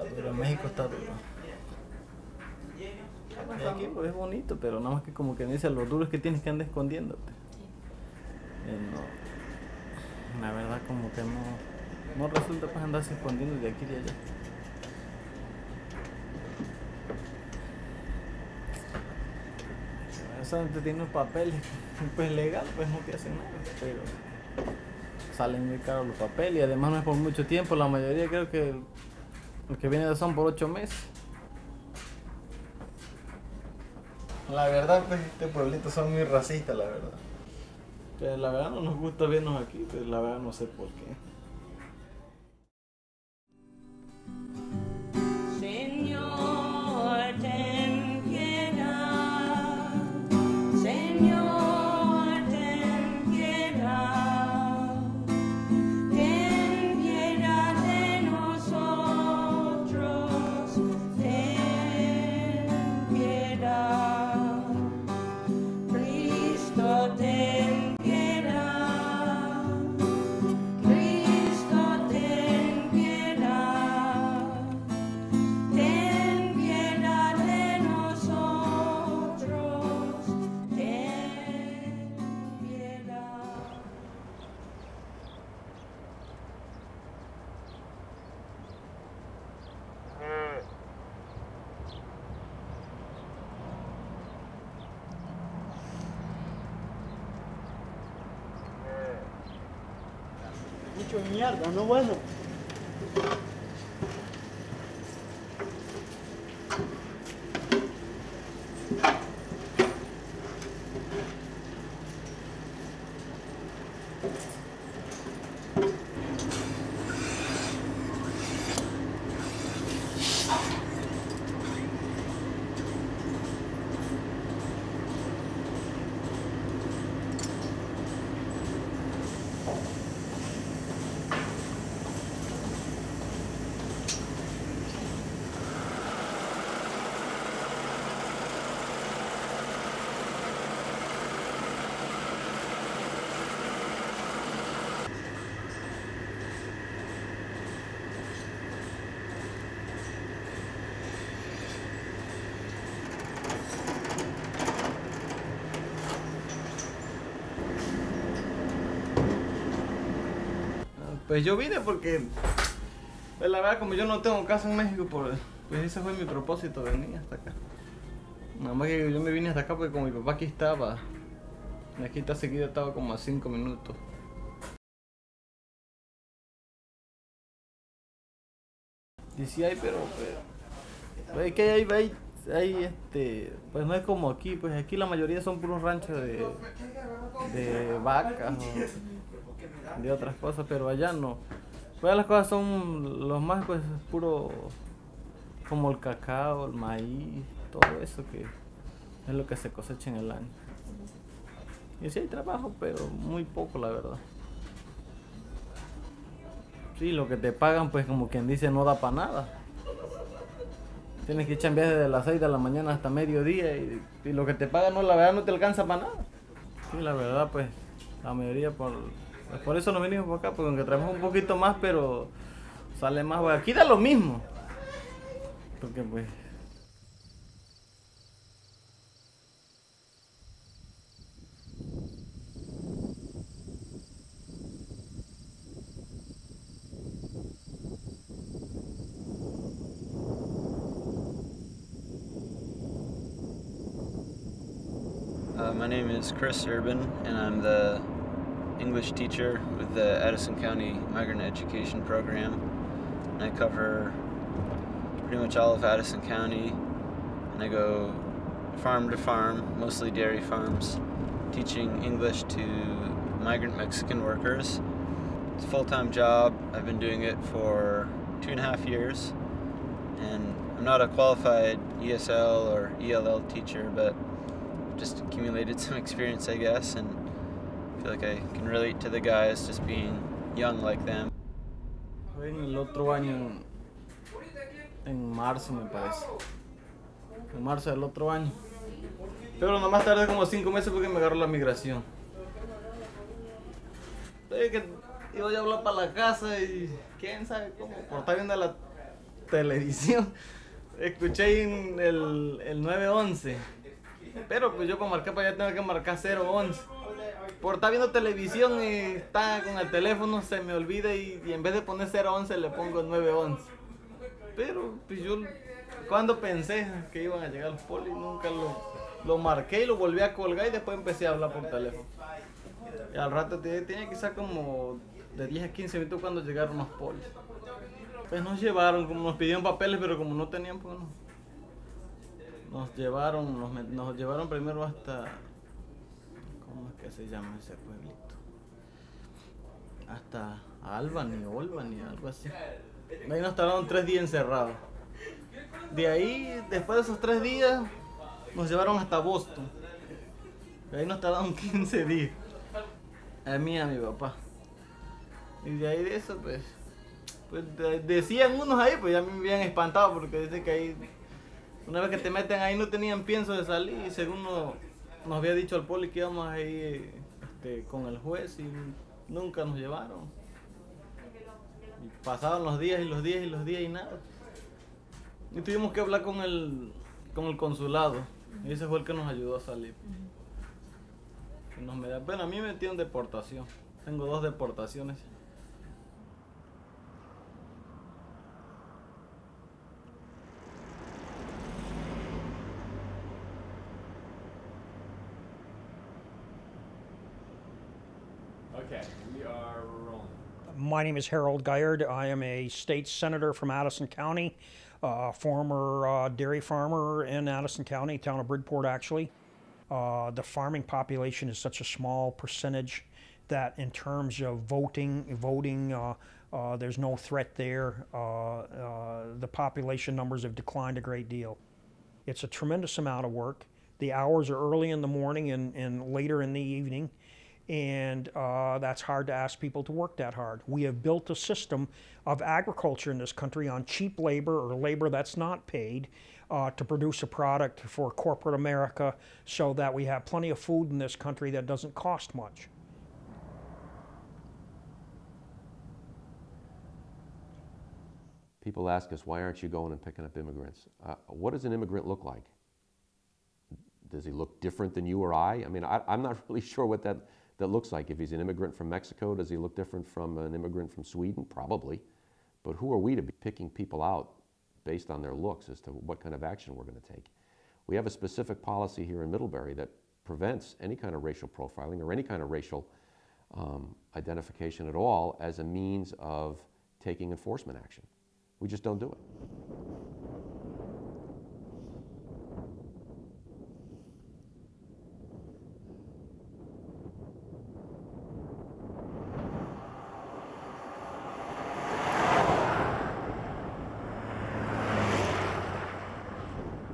Está duro, México está duro. Y aquí pues es bonito, pero nada más que como que me dice lo duro es que tienes que andar escondiéndote. Eh, no, la verdad como que no, no resulta pues andarse escondiendo de aquí y de allá. Esa gente tiene unos papeles, pues legal, pues no te hacen nada, pero salen muy caros los papeles y además no es por mucho tiempo, la mayoría creo que los que vienen son por ocho meses. La verdad, pues este pueblito son muy racistas, la verdad. Pero la verdad no nos gusta vernos aquí, pero la verdad no sé por qué. Mucho mierda, no bueno. Pues yo vine porque, pues la verdad, como yo no tengo casa en México, por, pues ese fue mi propósito, venir hasta acá. Nada más que yo me vine hasta acá porque como mi papá aquí estaba, aquí está seguido, estaba como a 5 minutos. Sí hay, pero, pero, pues es que hay, hay, hay, este, pues no es como aquí, pues aquí la mayoría son puros ranchos de, de vacas de otras cosas, pero allá no. Pues las cosas son los más, pues puro, como el cacao, el maíz, todo eso que es lo que se cosecha en el año. Y sí hay trabajo, pero muy poco la verdad. Sí, lo que te pagan, pues como quien dice, no da para nada. Tienes que chambear desde las 6 de la mañana hasta mediodía y, y lo que te pagan, no, la verdad, no te alcanza para nada. Sí, la verdad, pues la mayoría por, por eso nos venimos por acá, porque aunque trabajamos un poquito más, pero sale más. aquí da lo mismo. Porque pues Uh, my name is Chris Urban, and I'm the English teacher with the Addison County Migrant Education Program. And I cover pretty much all of Addison County, and I go farm to farm, mostly dairy farms, teaching English to migrant Mexican workers. It's a full time job. I've been doing it for two and a half years, and I'm not a qualified ESL or ELL teacher, but I've just accumulated some experience, I guess, and feel like I can relate to the guys just being young like them. en el otro año, en, marzo me parece. En marzo del otro año. Pero nomás tardé como 5 meses porque me agarró la migración. Que iba a hablar para la casa y quién sabe cómo. Por estar viendo la televisión, escuché en el, el 911. Pero pues yo para marcar para allá tengo que marcar 011. Por estar viendo televisión y está con el teléfono, se me olvida y, y en vez de poner 011 le pongo 911. Pero pues yo cuando pensé que iban a llegar los polis, nunca lo, lo marqué y lo volví a colgar y después empecé a hablar por teléfono. Y al rato te- tenía quizá como de 10 a 15 minutos cuando llegaron los polis. Pues nos llevaron, como nos pidieron papeles, pero como no tenían, pues no. Nos llevaron, nos, nos llevaron primero hasta. ¿Cómo es que se llama ese pueblito? Hasta Albany, Albany, algo así. Ahí nos tardaron tres días encerrados. De ahí, después de esos tres días, nos llevaron hasta Boston. De ahí nos tardaron 15 días. A mí a mi papá. Y de ahí de eso, pues. Pues de- decían unos ahí, pues ya me habían espantado porque dice que ahí. Una vez que te meten ahí no tenían pienso de salir y según nos, nos había dicho el poli que íbamos ahí este, con el juez y nunca nos llevaron. Y pasaban los días y los días y los días y nada. Y tuvimos que hablar con el, con el consulado. Y ese fue el que nos ayudó a salir. Y nos me- bueno, a mí me metieron deportación. Tengo dos deportaciones. My name is Harold Giard. I am a state senator from Addison County, uh, former uh, dairy farmer in Addison County, town of Bridport, actually. Uh, the farming population is such a small percentage that, in terms of voting, voting, uh, uh, there's no threat there. Uh, the population numbers have declined a great deal. It's a tremendous amount of work. The hours are early in the morning and, and later in the evening, and uh, that's hard to ask people to work that hard. We have built a system of agriculture in this country on cheap labor or labor that's not paid uh, to produce a product for corporate America so that we have plenty of food in this country that doesn't cost much. People ask us, why aren't you going and picking up immigrants? Uh, what does an immigrant look like? Does he look different than you or I? I mean, I, I'm not really sure what that, that looks like. If he's an immigrant from Mexico, does he look different from an immigrant from Sweden? Probably. But who are we to be picking people out based on their looks as to what kind of action we're going to take? We have a specific policy here in Middlebury that prevents any kind of racial profiling or any kind of racial um, identification at all as a means of taking enforcement action. We just don't do it.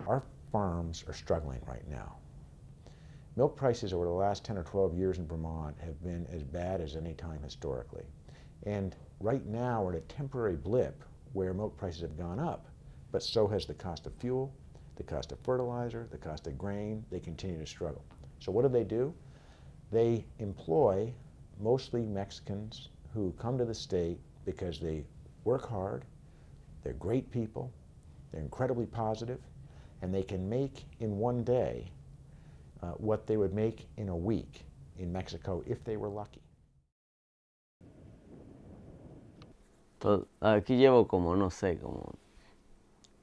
Our farms are struggling right now. Milk prices over the last 10 or 12 years in Vermont have been as bad as any time historically. And right now we're at a temporary blip where milk prices have gone up, but so has the cost of fuel, the cost of fertilizer, the cost of grain. They continue to struggle. So what do they do? They employ mostly Mexicans who come to the state because they work hard, they're great people, they're incredibly positive, and they can make in one day uh, what they would make in a week in Mexico if they were lucky. To- Aquí llevo como, no sé, como,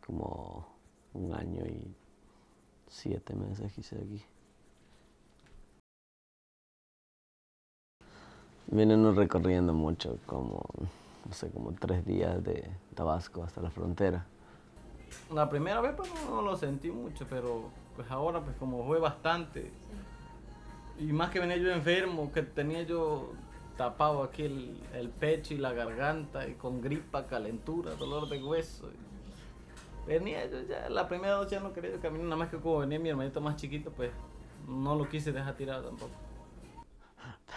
como un año y siete meses quizá aquí. Vienen recorriendo mucho, como, no sé, como tres días de Tabasco hasta la frontera. La primera vez pues no, lo sentí mucho, pero pues ahora pues como fue bastante. Y más que venía yo enfermo, que tenía yo tapado aquí el, el pecho y la garganta y con gripa, calentura, dolor de hueso. venía yo ya, la primera noche ya no quería yo caminar, nada más que como venía mi hermanito más chiquito, pues no lo quise dejar tirado tampoco.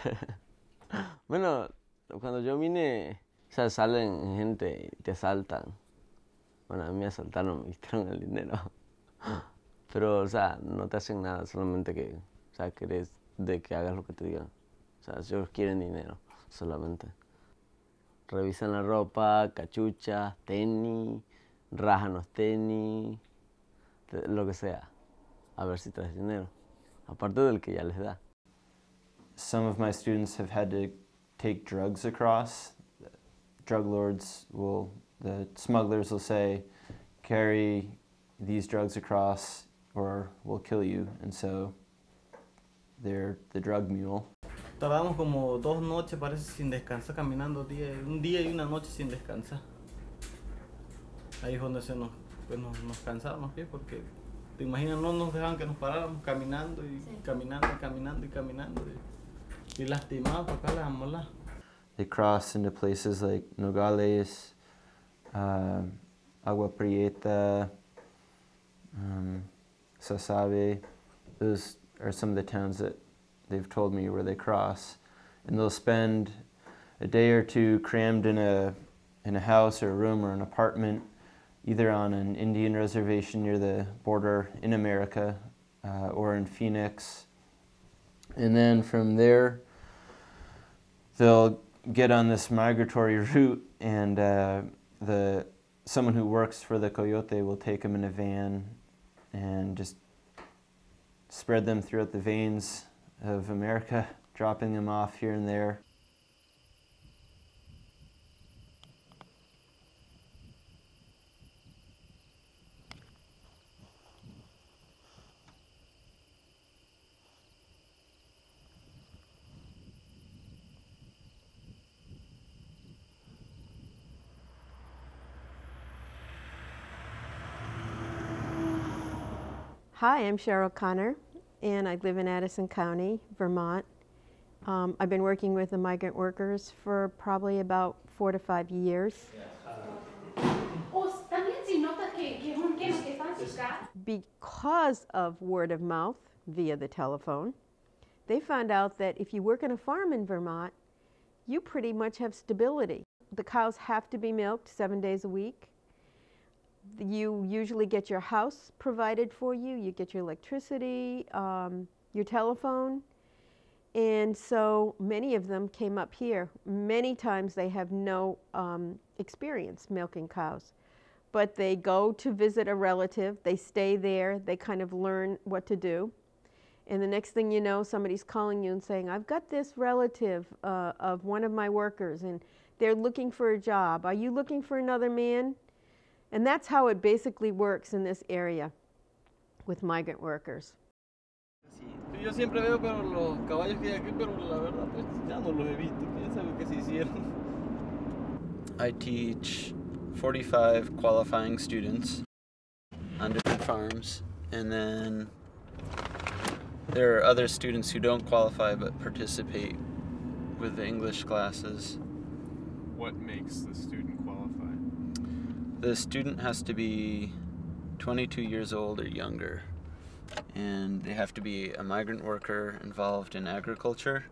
Bueno, cuando yo vine, o salen gente y te asaltan. Bueno, a mí me asaltaron, me quitaron el dinero. Pero, o sea, no te hacen nada, solamente que, o sea, querés de que hagas lo que te digan. O sea, ellos quieren dinero, solamente. Revisan la ropa, cachucha, tenis, rajan los tenis, te- lo que sea, a ver si traes dinero, aparte del que ya les da. Some of my students have had to take drugs across. Drug lords will, the smugglers will say, carry these drugs across or we'll kill you. And so they're the drug mule. Tardamos como dos noches, parece, sin descansar, caminando día, un día y una noche sin descansar. Ahí es donde se nos, pues nos, nos cansaron los pies, porque te imaginas, no nos dejaban que nos paráramos caminando y caminando y caminando y caminando. Y, y lastimados, acá la mola. They cross into places like Nogales, Agua Prieta, um, Sasabe. Those are some of the towns that they've told me where they cross. And they'll spend a day or two crammed in a, in a house or a room or an apartment, either on an Indian reservation near the border in America uh, or in Phoenix. And then from there, they'll get on this migratory route, and uh, the someone who works for the coyote will take them in a van and just spread them throughout the veins of America, dropping them off here and there. Hi, I'm Cheryl Connor, and I live in Addison County, Vermont. Um, I've been working with the migrant workers for probably about four to five years. O también si notas que, que es un quema que está en su casa. Because of word of mouth via the telephone, they found out that if you work on a farm in Vermont, you pretty much have stability. The cows have to be milked seven days a week. You usually get your house provided for you, you get your electricity, um, your telephone. And so many of them came up here. Many times they have no um, experience milking cows but they go to visit a relative, they stay there, they kind of learn what to do. And the next thing you know, somebody's calling you and saying, I've got this relative uh, of one of my workers and they're looking for a job. Are you looking for another man? And that's how it basically works in this area with migrant workers. Yo siempre veo pero los caballos que hay aquí, pero la verdad, pues ya no los he visto. ¿Quién sabe qué se hicieron? I teach 45 qualifying students on different farms, and then there are other students who don't qualify but participate with the English classes. What makes the student qualify? The student has to be 22 years old or younger, and they have to be a migrant worker involved in agriculture.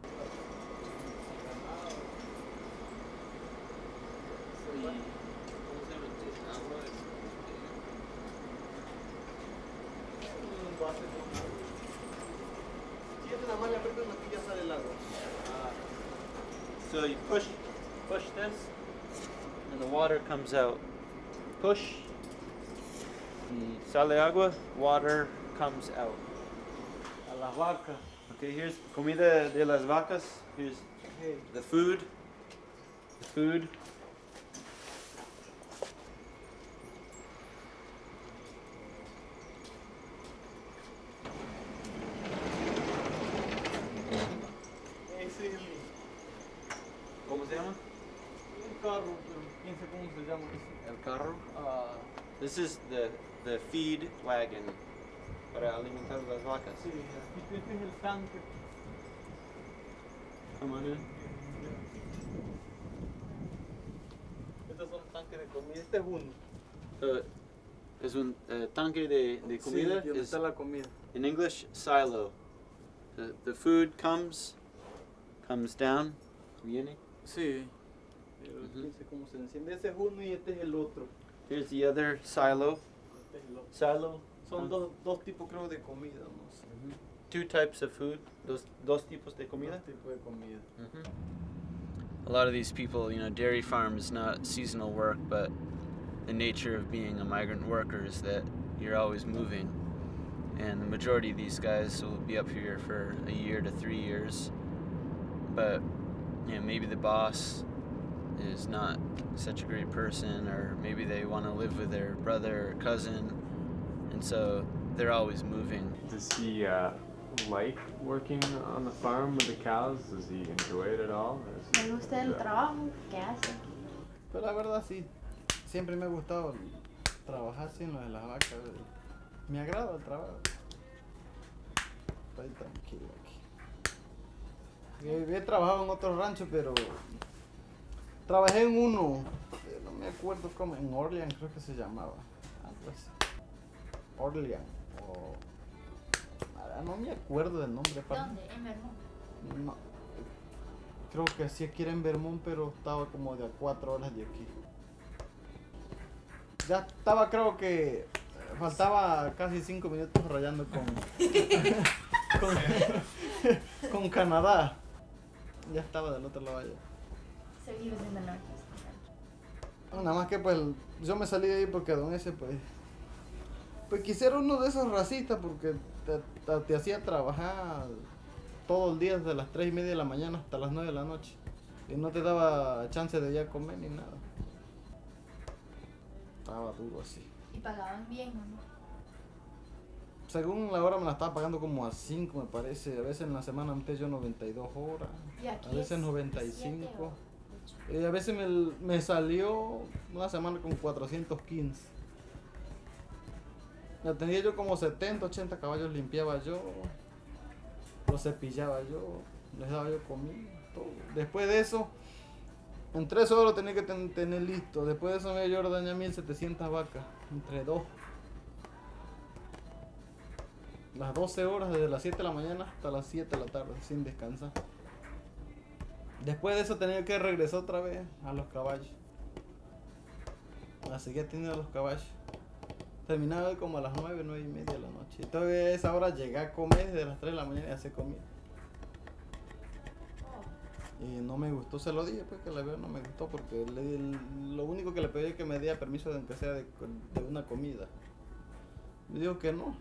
So you push, push this, and the water comes out. Push, y sale agua, water comes out. A las vacas. Okay, here's comida de las vacas. Here's the food. The food. Ese es el, ¿Cómo se llama? un carro, pero quién sabe cómo se llama ese. El carro. Ah, This is the the feed wagon para alimentar las vacas. sí, aquí este es el tanque. Come on in. Estos son tanques de comida. Este es uno. Uh, es un uh, tanque de, de comida. Sí, está la comida. in English silo. The the food comes comes down. Viene. Sí. Pero Ujú. quién cómo se enciende. Ese es uno y este es el otro. Here's the other silo. Este es el otro. Silo. Son Ah. dos, dos tipos creo de comida, no sé. Two types of food. Dos dos tipos de comida. Dos tipos de comida. A lot of these people, you know, dairy farm is not seasonal work, but the nature of being a migrant worker is that you're always moving. And the majority of these guys will be up here for a year to three years. But you know, maybe the boss is not such a great person, or maybe they want to live with their brother or cousin, and so they're always moving. Does he uh, like working on the farm with the cows? Does he enjoy it at all? Is- ¿Le gusta el trabajo que hace? Pero la verdad sí, siempre me ha gustado trabajar sin lo de las vacas. Me agrada el trabajo. Estoy tranquilo aquí. He, he trabajado en otros ranchos, pero trabajé en uno, eh, no me acuerdo cómo, en Orleans creo que se llamaba. Algo así. Orleans. O, ah, no me acuerdo del nombre. ¿Dónde? En Vermont. no. Creo que sí aquí era en Vermont, pero estaba como de a cuatro horas de aquí. Ya estaba, creo que eh, faltaba casi cinco minutos rayando con, con, con Canadá. Ya estaba del otro lado allá. Se vive en el norte. Nada más que pues yo me salí de ahí porque don ese pues pues quisiera uno de esos racistas porque te, te- te hacía trabajar todo el día desde las 3 y media de la mañana hasta las 9 de la noche y no te daba chance de ya comer ni nada. Estaba duro así. Y pagaban bien, ¿o no? Según la hora me la estaba pagando como a 5 me parece, a veces en la semana antes yo 92 horas, Y aquí a veces es 95. Y a veces me, me salió una semana con 415. La tenía yo como 70, 80 caballos, limpiaba yo, los cepillaba yo, les daba yo comida, todo. Después de eso, en 3 horas lo tenía que ten- tener listo. Después de eso me yo ordeñé 1700 vacas, entre dos. Las 12 horas, desde las 7 de la mañana hasta las 7 de la tarde, sin descansar. Después de eso tenía que regresar otra vez a los caballos. A seguir teniendo los caballos. Terminaba como a las 9, 9 y media de la noche. Y todavía a esa hora llegué a comer desde las 3 de la mañana y hacer comida. Y no me gustó, se lo dije pues que la verdad no me gustó porque lo único que le pedí es que me diera permiso de aunque sea de, de una comida. Me dijo que no.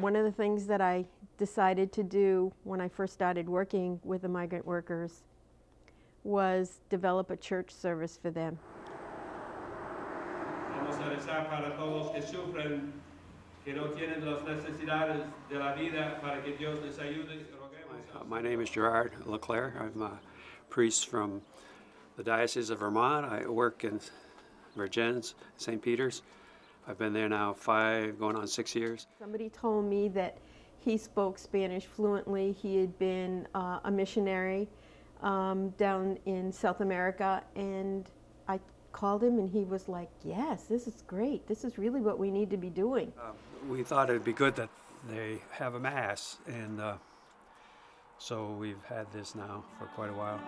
One of the things that I decided to do when I first started working with the migrant workers was develop a church service for them. Vamos a rezar para todos que sufren, que no tienen las necesidades de la vida, para que Dios les ayude. Uh, My name is Gerard Leclerc. I'm a priest from the Diocese of Vermont. I work in Vergennes, St. Peter's. I've been there now five, going on six years. Somebody told me that he spoke Spanish fluently. He had been uh, a missionary um, down in South America, and I called him, and he was like, "Yes, this is great. This is really what we need to be doing." We thought it'd be good that they have a mass, and uh, so we've had this now for quite a while.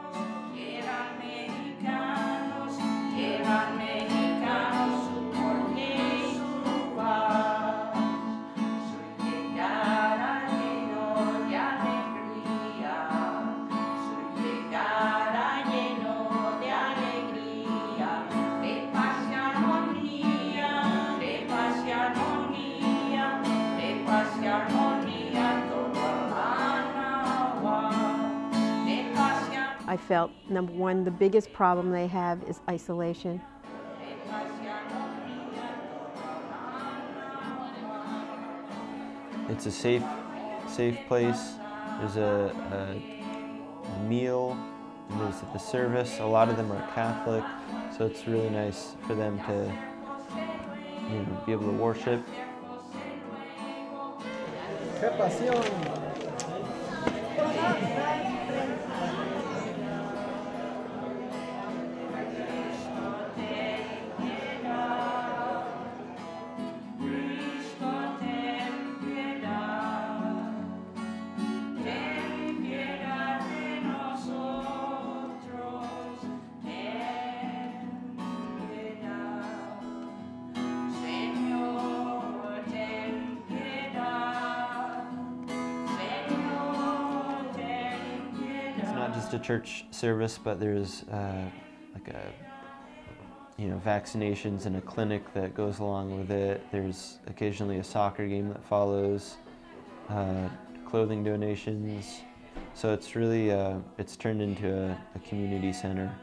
I felt number one, the biggest problem they have is isolation. It's a safe, safe place. There's a, a, a meal. And there's the service. A lot of them are Catholic, so it's really nice for them to you know, be able to worship. ¡Qué pasión! Church service, but there's uh, like a you know vaccinations and a clinic that goes along with it. There's occasionally a soccer game that follows, uh, clothing donations. So it's really uh, it's turned into a, a community center.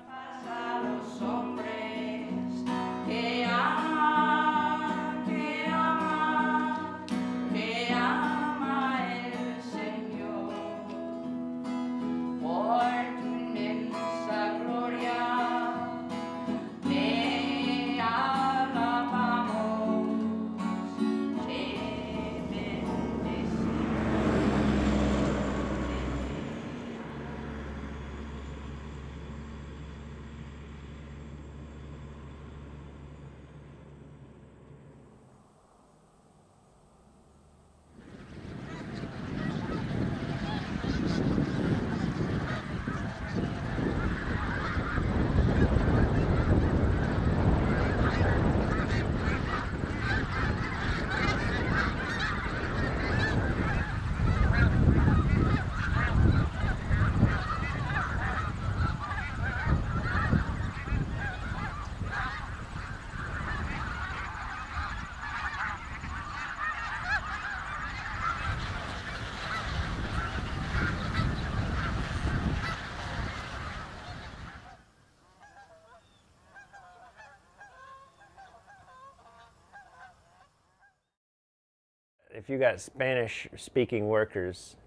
If you got Spanish speaking workers,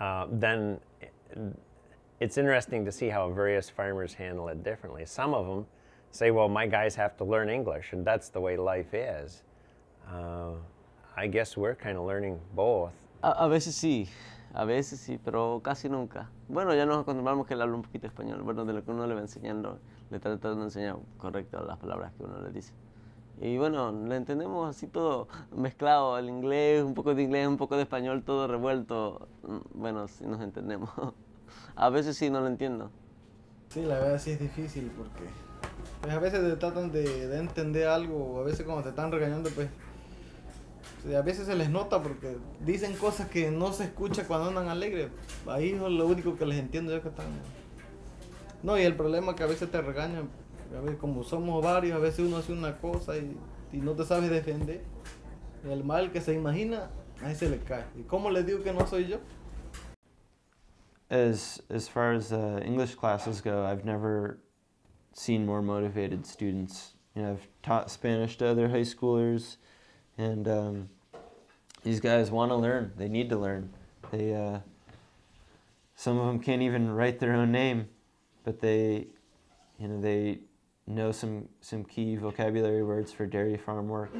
uh, then it's interesting to see how various farmers handle it differently. Some of them say, well, my guys have to learn English, and that's the way life is. Uh, I guess we're kind of learning both. A, a veces sí, a veces sí, pero casi nunca. Bueno, ya nos acostumbramos que él habla un poquito español. Bueno, de lo que uno le va enseñando, le trata de enseñar correcto las palabras que uno le dice. Y bueno, le entendemos así todo mezclado, el inglés, un poco de inglés, un poco de español, todo revuelto. Mm, Bueno, sí nos entendemos. A veces sí no lo entiendo. Sí, la verdad sí es difícil porque pues a veces te tratan de, de entender algo, a veces cuando te están regañando, pues a veces se les nota porque dicen cosas que no se escucha cuando andan alegres. Ahí es lo único que les entiendo yo que están. No, y el problema es que a veces te regañan, a como somos varios, a veces uno hace una cosa y, y no te sabes defender. El mal que se imagina, a ese le cae. ¿Y cómo les digo que no soy yo? As as far as uh, English classes go, I've never seen more motivated students. You know, I've taught Spanish to other high schoolers, and um, these guys want to learn. They need to learn. They uh, some of them can't even write their own name, but they, you know, they know some some key vocabulary words for dairy farm work.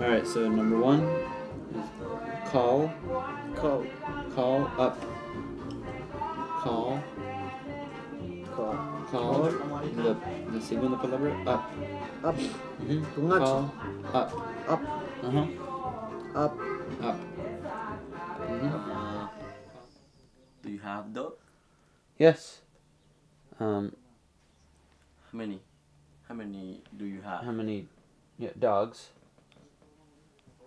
All right, so number one is call, call, call up, call, call, call. La, la segunda palabra up, Up. Mhm. Call up, Up. uh-huh, Up. up. Mhm. Uh, do you have dog? Yes. Um, How many? How many do you have? how many? Yeah, dogs.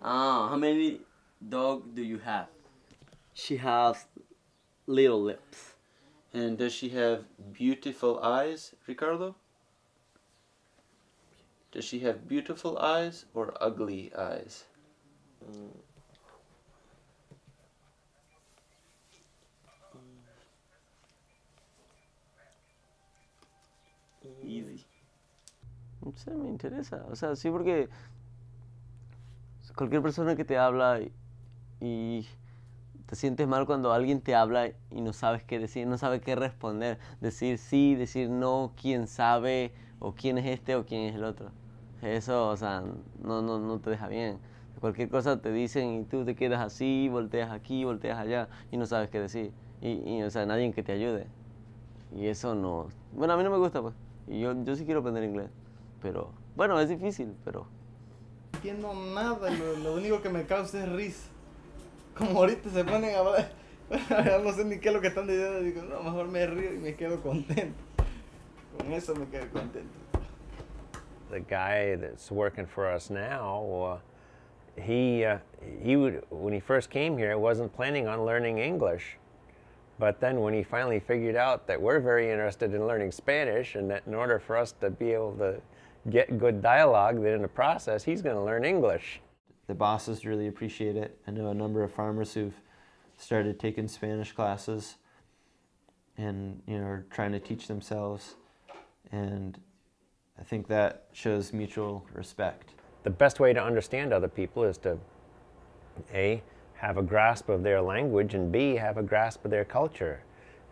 Ah, how many dog do you have? She has little lips. And does she have beautiful eyes, Ricardo? Does she have beautiful eyes or ugly eyes? Easy. No sé, me interesa. O sea, sí, porque cualquier persona que te habla y, y te sientes mal cuando alguien te habla y no sabes qué decir, no sabes qué responder. Decir sí, decir no, quién sabe, o quién es este o quién es el otro. Eso, o sea, no, no, no te deja bien. Cualquier cosa te dicen y tú te quedas así, volteas aquí, volteas allá y no sabes qué decir. Y, y, o sea, nadie que te ayude. Y eso no... Bueno, a mí no me gusta, pues. Y yo, yo sí quiero aprender inglés. Pero, bueno, es difícil, pero... No entiendo nada, lo, lo único que me causa es risa. Como ahorita se ponen a hablar, ya no sé ni qué es lo que están diciendo, digo, no, mejor me río y me quedo contento. Con eso me quedo contento. the guy that's working for us now, uh, he uh, he would when he first came here, wasn't planning on learning English, but then when he finally figured out that we're very interested in learning Spanish, and that in order for us to be able to get good dialogue, that in the process he's going to learn English. The bosses really appreciate it. I know a number of farmers who've started taking Spanish classes and you know are trying to teach themselves and I think that shows mutual respect. The best way to understand other people is to A, have a grasp of their language, and B, have a grasp of their culture.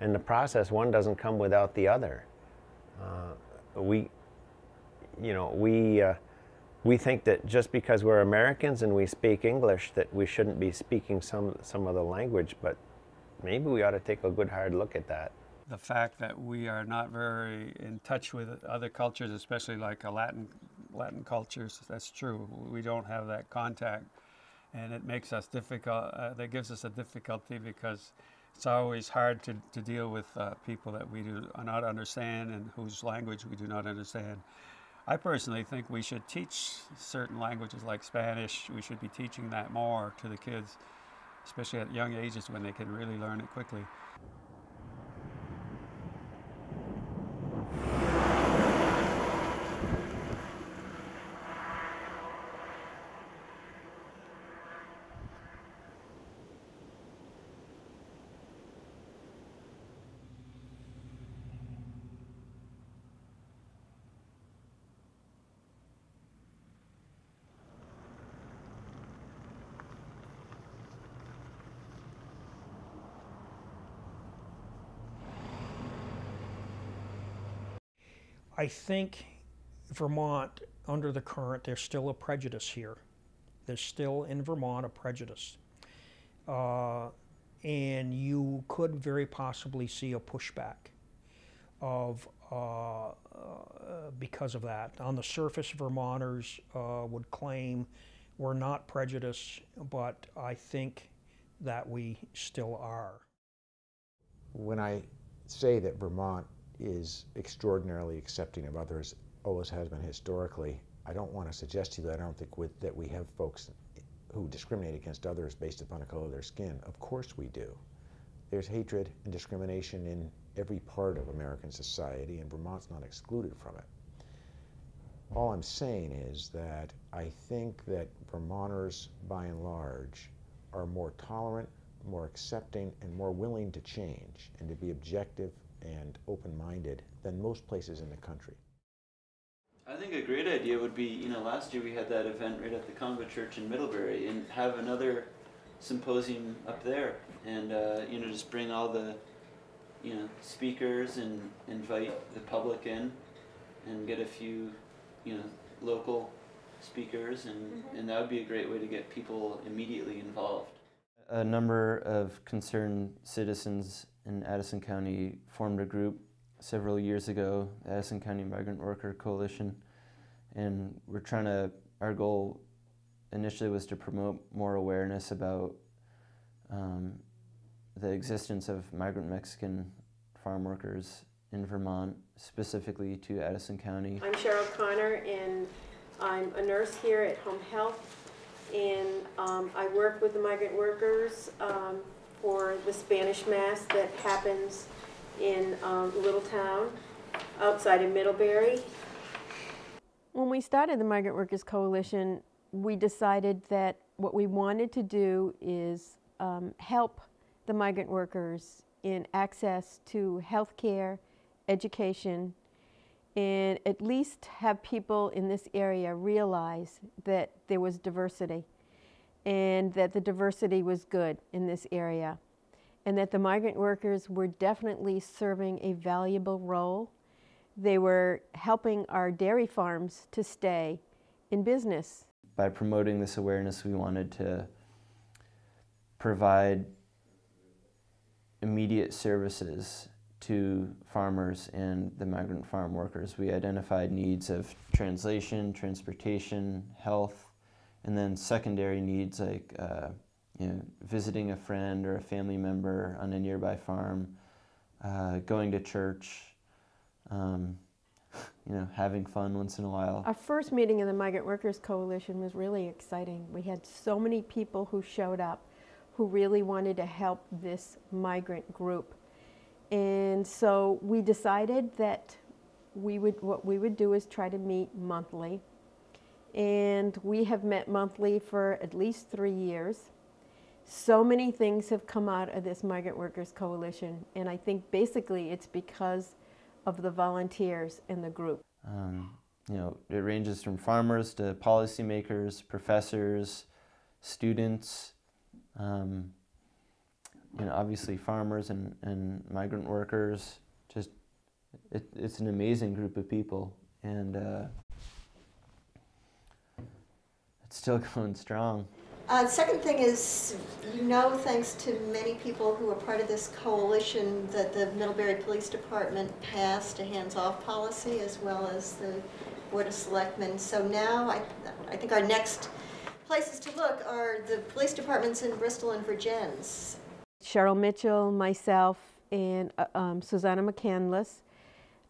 In the process, one doesn't come without the other. Uh, we, you know, we, uh, we think that just because we're Americans and we speak English, that we shouldn't be speaking some, some other language, but maybe we ought to take a good hard look at that the fact that we are not very in touch with other cultures, especially like a Latin Latin cultures. That's true. We don't have that contact, and it makes us difficult. Uh, that gives us a difficulty because it's always hard to, to deal with uh, people that we do not understand and whose language we do not understand. I personally think we should teach certain languages like Spanish. We should be teaching that more to the kids, especially at young ages when they can really learn it quickly. I think Vermont, under the current, there's still a prejudice here. There's still in Vermont a prejudice. Uh, and you could very possibly see a pushback of uh, uh, because of that. On the surface, Vermonters uh, would claim we're not prejudiced, but I think that we still are. When I say that Vermont is extraordinarily accepting of others, always has been historically. I don't want to suggest to you that I don't think with, that we have folks who discriminate against others based upon the color of their skin. Of course we do. There's hatred and discrimination in every part of American society, and Vermont's not excluded from it. All I'm saying is that I think that Vermonters, by and large, are more tolerant, more accepting, and more willing to change and to be objective and open-minded than most places in the country. I think a great idea would be, you know, last year we had that event right at the Congo Church in Middlebury and have another symposium up there and, uh, you know, just bring all the, you know, speakers and invite the public in and get a few, you know, local speakers and, mm-hmm. and that would be a great way to get people immediately involved. A number of concerned citizens in Addison County formed a group several years ago, Addison County Migrant Worker Coalition, and we're trying to, our goal initially was to promote more awareness about um, the existence of migrant Mexican farm workers in Vermont, specifically to Addison County. I'm Cheryl Connor, and I'm a nurse here at Home Health, and um, I work with the migrant workers um, for the Spanish Mass that happens in um, Little Town outside of Middlebury. When we started the Migrant Workers Coalition, we decided that what we wanted to do is um, help the migrant workers in access to health care, education, and at least have people in this area realize that there was diversity and that the diversity was good in this area and that the migrant workers were definitely serving a valuable role. They were helping our dairy farms to stay in business. By promoting this awareness, we wanted to provide immediate services to farmers and the migrant farm workers. We identified needs of translation, transportation, health, and then secondary needs like uh, you know, visiting a friend or a family member on a nearby farm, uh, going to church. Um, you know, having fun once in a while. Our first meeting of the Migrant Workers Coalition was really exciting. We had so many people who showed up who really wanted to help this migrant group. And so we decided that we would, what we would do is try to meet monthly. And we have met monthly for at least three years. So many things have come out of this Migrant Workers Coalition, and I think basically it's because of the volunteers in the group. Um, you know, it ranges from farmers to policymakers, professors, students, um, you know, obviously farmers and, and migrant workers. Just, it, it's an amazing group of people, and uh, still going strong. Uh, second thing is, you know, thanks to many people who are part of this coalition, that the Middlebury Police Department passed a hands-off policy as well as the Board of Selectmen. So now I, I think our next places to look are the police departments in Bristol and Vergennes. Cheryl Mitchell, myself, and uh, um, Susanna McCandless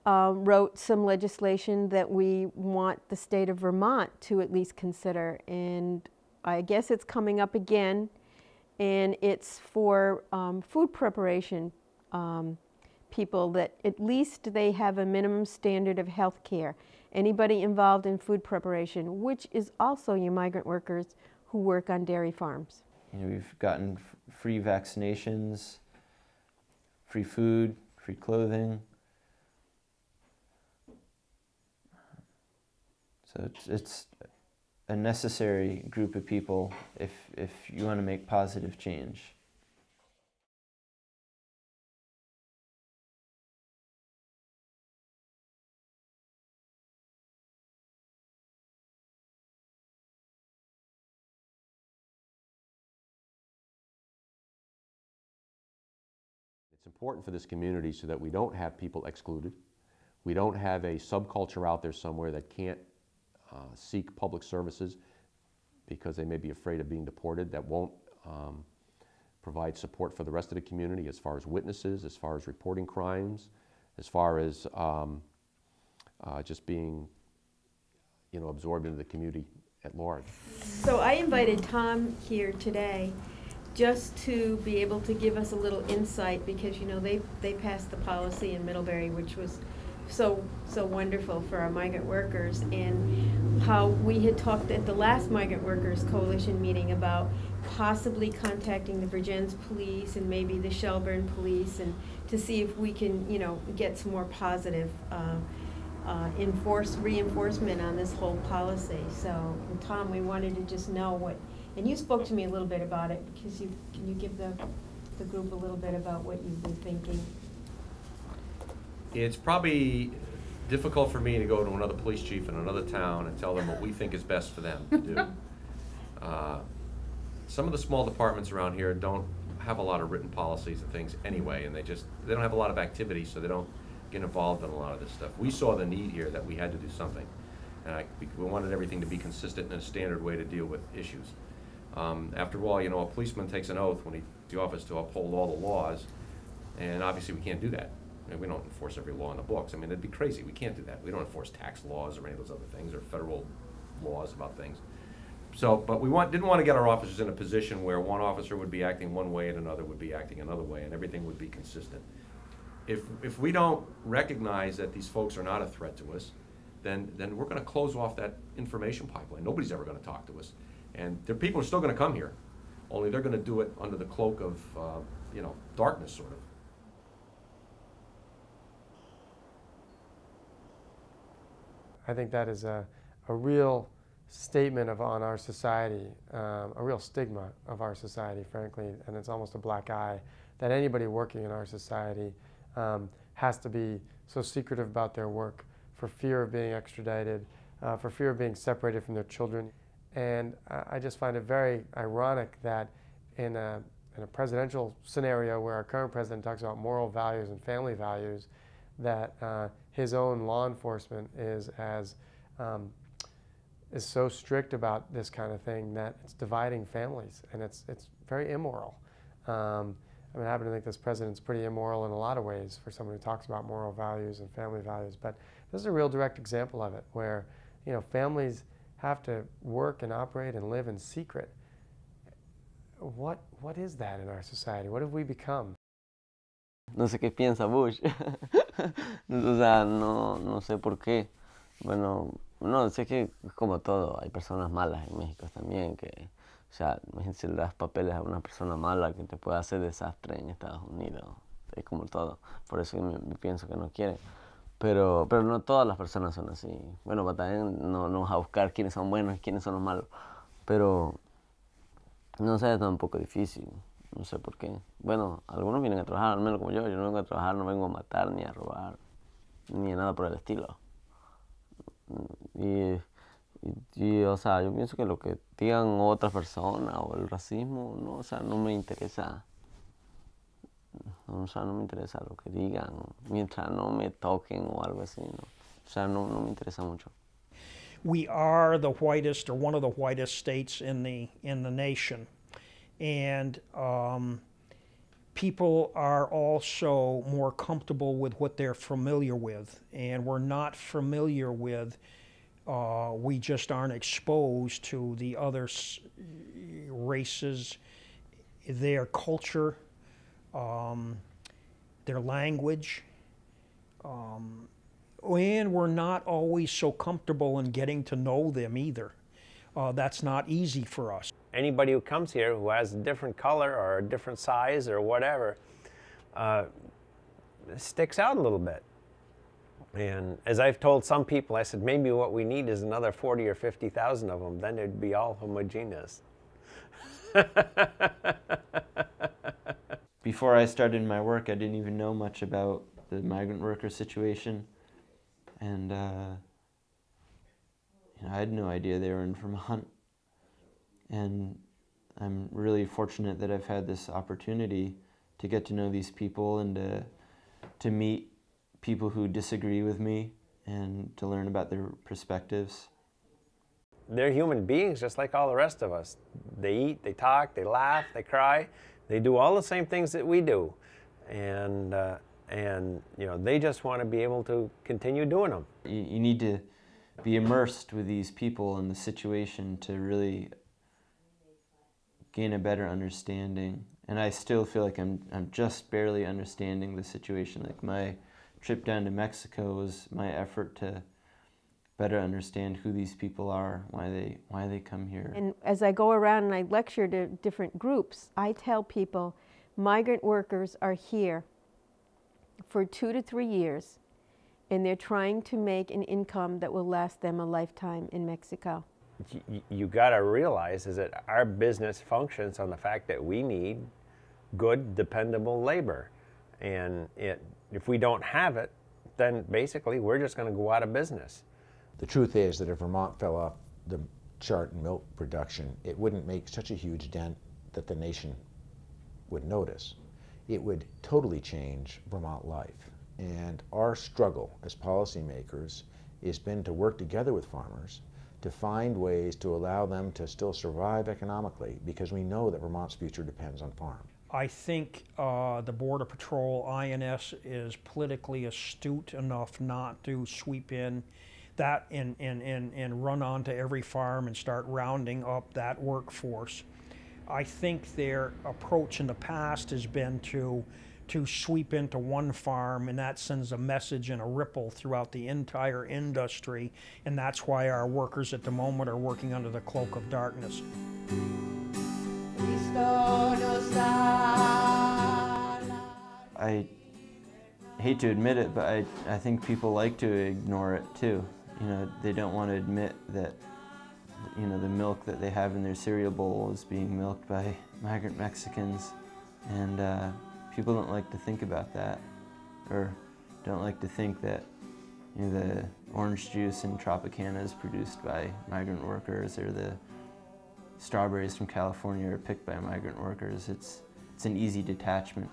uh, wrote some legislation that we want the state of Vermont to at least consider. And I guess it's coming up again, and it's for um, food preparation um, people that at least they have a minimum standard of health care. Anybody involved in food preparation, which is also your migrant workers who work on dairy farms. You know, we've gotten free vaccinations, free food, free clothing. So it's, it's a necessary group of people if, if you want to make positive change. It's important for this community so that we don't have people excluded. We don't have a subculture out there somewhere that can't uh, seek public services because they may be afraid of being deported, that won't um, provide support for the rest of the community as far as witnesses, as far as reporting crimes, as far as um, uh, just being you know, absorbed into the community at large. So I invited Tom here today just to be able to give us a little insight because you know they they passed the policy in Middlebury which was so so wonderful for our migrant workers and how we had talked at the last migrant workers coalition meeting about possibly contacting the Vergennes police and maybe the Shelburne police and to see if we can you know get some more positive uh, uh, enforce reinforcement on this whole policy. So Tom we wanted to just know what and you spoke to me a little bit about it because you can you give the the group a little bit about what you've been thinking it's probably difficult for me to go to another police chief in another town and tell them what we think is best for them to do. uh, some of the small departments around here don't have a lot of written policies and things anyway, and they just they don't have a lot of activity, so they don't get involved in a lot of this stuff. We saw the need here that we had to do something, and I, we wanted everything to be consistent and a standard way to deal with issues. Um, after all, you know, a policeman takes an oath when he the office to uphold all the laws, and obviously we can't do that. I mean, we don't enforce every law in the books. I mean, it'd be crazy. We can't do that. We don't enforce tax laws or any of those other things or federal laws about things. So, but we want, didn't want to get our officers in a position where one officer would be acting one way and another would be acting another way, and everything would be consistent. If, if we don't recognize that these folks are not a threat to us, then, then we're going to close off that information pipeline. Nobody's ever going to talk to us. And there, people are still going to come here, only they're going to do it under the cloak of, uh, you know, darkness, sort of. I think that is a, a real statement of on our society, um, a real stigma of our society, frankly, and it's almost a black eye that anybody working in our society um, has to be so secretive about their work for fear of being extradited, uh, for fear of being separated from their children. And I just find it very ironic that in a, in a presidential scenario where our current president talks about moral values and family values, that uh, his own law enforcement is as um, is so strict about this kind of thing that it's dividing families and it's it's very immoral. Um, I mean, I happen to think this president's pretty immoral in a lot of ways for someone who talks about moral values and family values. But this is a real direct example of it, where you know families have to work and operate and live in secret. What what is that in our society? What have we become? No sé qué piensa Bush. o sea, no, no sé por qué. Bueno, no, sé que es como todo. Hay personas malas en México también que, o sea, imagínate le das papeles a una persona mala que te puede hacer desastre en Estados Unidos. Es como todo. Por eso pienso que no quiere. Pero, pero no todas las personas son así. Bueno, pero también no, no a buscar quiénes son buenos y quiénes son los malos. Pero, no es un poco difícil. No sé por qué. Bueno, algunos vienen a trabajar, al menos como yo. Yo no vengo a trabajar, no vengo a matar ni a robar, ni a nada por el estilo. Y, y, o sea, yo pienso que lo que digan otras personas o el racismo, no, o sea, no me interesa. O sea, no me interesa lo que digan, mientras no me toquen o algo así, ¿no? O sea, no, no me interesa mucho. We are the whitest or one of the whitest states in the in the nation. And um, people are also more comfortable with what they're familiar with, and we're not familiar with. Uh, we just aren't exposed to the other races, their culture, um, their language, um, and we're not always so comfortable in getting to know them either. Uh, that's not easy for us anybody who comes here who has a different color or a different size or whatever uh, sticks out a little bit. And as I've told some people, I said maybe what we need is another 40 or 50,000 of them. Then it'd be all homogeneous. Before I started my work, I didn't even know much about the migrant worker situation. And uh, you know, I had no idea they were in Vermont. And I'm really fortunate that I've had this opportunity to get to know these people and to, to meet people who disagree with me and to learn about their perspectives. They're human beings just like all the rest of us. They eat, they talk, they laugh, they cry. They do all the same things that we do. And, uh, and you know, they just want to be able to continue doing them. You, you need to be immersed with these people and the situation to really gain a better understanding. And I still feel like I'm, I'm just barely understanding the situation. Like my trip down to Mexico was my effort to better understand who these people are, why they, why they come here. And as I go around and I lecture to different groups, I tell people migrant workers are here for two to three years and they're trying to make an income that will last them a lifetime in Mexico you, you got to realize is that our business functions on the fact that we need good, dependable labor. And it, if we don't have it, then basically we're just going to go out of business. The truth is that if Vermont fell off the chart in milk production, it wouldn't make such a huge dent that the nation would notice. It would totally change Vermont life. And our struggle as policymakers has been to work together with farmers to find ways to allow them to still survive economically because we know that Vermont's future depends on farms. I think uh, the Border Patrol, INS, is politically astute enough not to sweep in that and, and, and, and run onto every farm and start rounding up that workforce. I think their approach in the past has been to to sweep into one farm, and that sends a message and a ripple throughout the entire industry. And that's why our workers at the moment are working under the cloak of darkness. I hate to admit it, but I, I think people like to ignore it too. You know, they don't want to admit that, you know, the milk that they have in their cereal bowl is being milked by migrant Mexicans. And uh, people don't like to think about that or don't like to think that you know, the orange juice in Tropicana is produced by migrant workers or the strawberries from California are picked by migrant workers. It's, it's an easy detachment.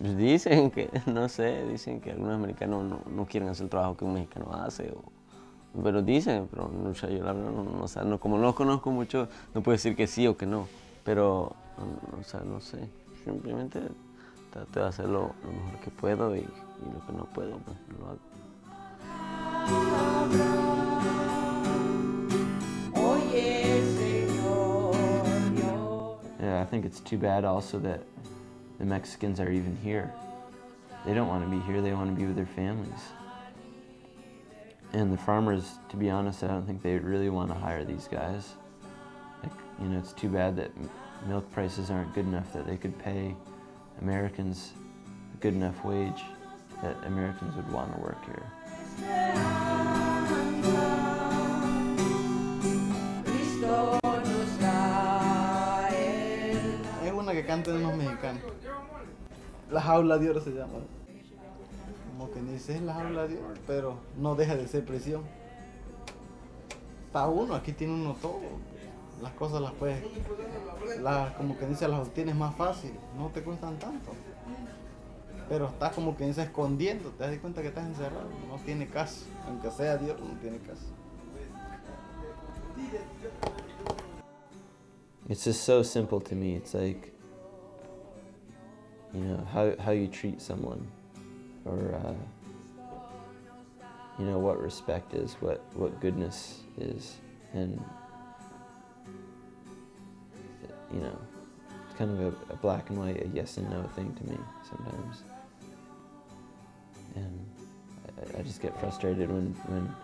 Dicen que, no sé, dicen que algunos americanos no, no quieren hacer el trabajo que un mexicano hace. O, pero dicen, pero no, yo la verdad no, no, o sea, no, como no los conozco mucho, no puedo decir que sí o que no. Pero, o sea, no sé, simplemente trato de hacer lo, lo mejor que puedo y, y lo que no puedo, pues lo hago. Yeah, I think it's too bad also that the Mexicans are even here. They don't want to be here, they want to be with their families. And the farmers, to be honest, I don't think they really want to hire these guys. Like, you know, it's too bad that milk prices aren't good enough that they could pay Americans a good enough wage that Americans would want to work here. Es una que cantan unos mexicanos. La jaula de oro se llama. Como que dice es la jaula de oro, pero no deja de ser presión. Está uno, aquí tiene uno todo. Las cosas las puedes, las, como que dice, las obtienes más fácil, no te cuestan tanto. Pero estás como que dice escondiendo, te das cuenta que estás encerrado, no tiene caso, aunque sea Dios, no tiene caso. It's just so simple to me. It's like, you know, how, how you treat someone, or, uh, you know, what respect is, what, what goodness is. And, you know, it's kind of a, a black and white, a yes and no thing to me sometimes. And I, I just get frustrated when, when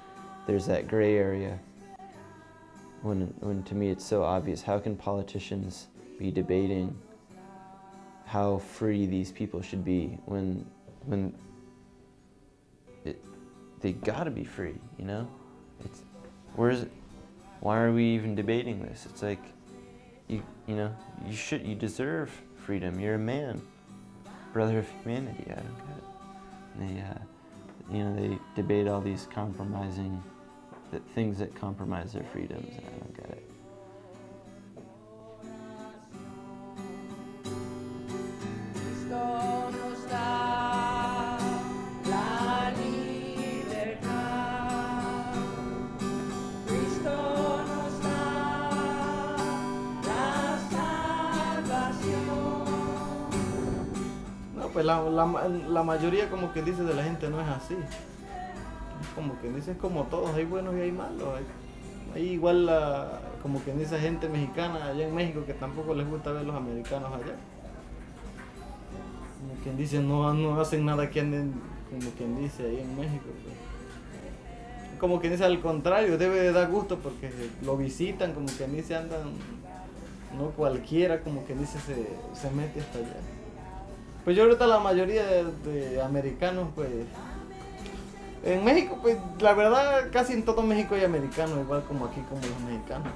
there's that gray area when, when to me it's so obvious. How can politicians be debating how free these people should be when, when it, they gotta be free, you know? It's, where's, why are we even debating this? It's like, you, you know, you should, you deserve freedom. You're a man, brother of humanity. I don't get it. They, uh, you know, they debate all these compromising that things that compromise their freedoms, and I don't get it. La, la, la mayoría como que dice de la gente no es así. Como que dice es como todos, hay buenos y hay malos. Hay, igual la, como que dice gente mexicana allá en México que tampoco les gusta ver los americanos allá. Como quien dice no, no hacen nada que anden, como quien dice ahí en México. pues. Como quien dice al contrario, debe de dar gusto porque lo visitan, como quien dice andan, no cualquiera, como quien dice se, se mete hasta allá. Pues yo ahorita la mayoría de, de americanos, pues... En México, pues la verdad, casi en todo México hay americanos, igual como aquí, como los mexicanos.